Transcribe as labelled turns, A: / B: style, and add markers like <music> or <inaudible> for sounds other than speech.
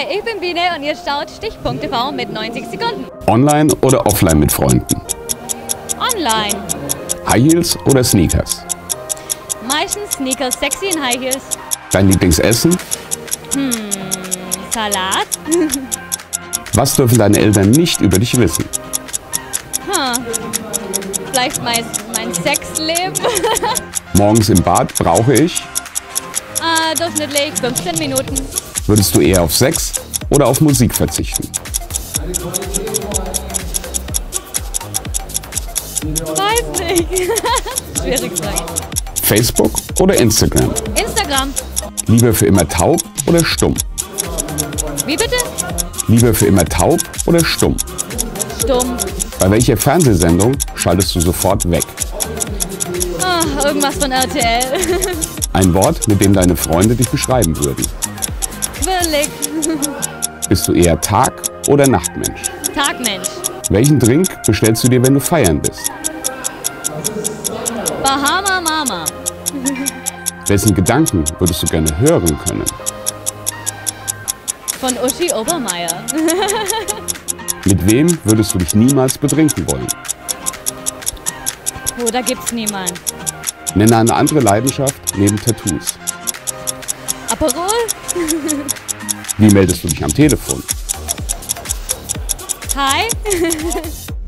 A: Hi, ich bin Biene und ihr schaut Stichpunkt TV mit 90 Sekunden.
B: Online oder offline mit Freunden?
A: Online.
B: High Heels oder Sneakers?
A: Meistens Sneakers, sexy in High Heels.
B: Dein Lieblingsessen?
A: Salat. <laughs>
B: Was dürfen deine Eltern nicht über dich wissen?
A: Huh. Vielleicht mein, mein Sexleben. <laughs>
B: Morgens im Bad brauche ich?
A: Durchschnittlich 15 Minuten.
B: Würdest du eher auf Sex oder auf Musik verzichten?
A: Weiß nicht. <laughs> Schwierig Frage.
B: Facebook oder Instagram?
A: Instagram.
B: Lieber für immer taub oder stumm?
A: Wie bitte?
B: Lieber für immer taub oder stumm?
A: Stumm.
B: Bei welcher Fernsehsendung schaltest du sofort weg?
A: Ah, irgendwas von RTL. <laughs>
B: Ein Wort, mit dem deine Freunde dich beschreiben würden.
A: Quirlig.
B: Bist du eher Tag- oder Nachtmensch?
A: Tagmensch.
B: Welchen Drink bestellst du dir, wenn du feiern bist?
A: Bahama Mama.
B: Wessen Gedanken würdest du gerne hören können?
A: Von Uschi Obermeier. <laughs>
B: Mit wem würdest du dich niemals betrinken wollen?
A: Oh, da gibt's niemand.
B: Nenne eine andere Leidenschaft neben Tattoos.
A: Aperol?
B: Wie meldest du dich am Telefon?
A: Hi? <laughs>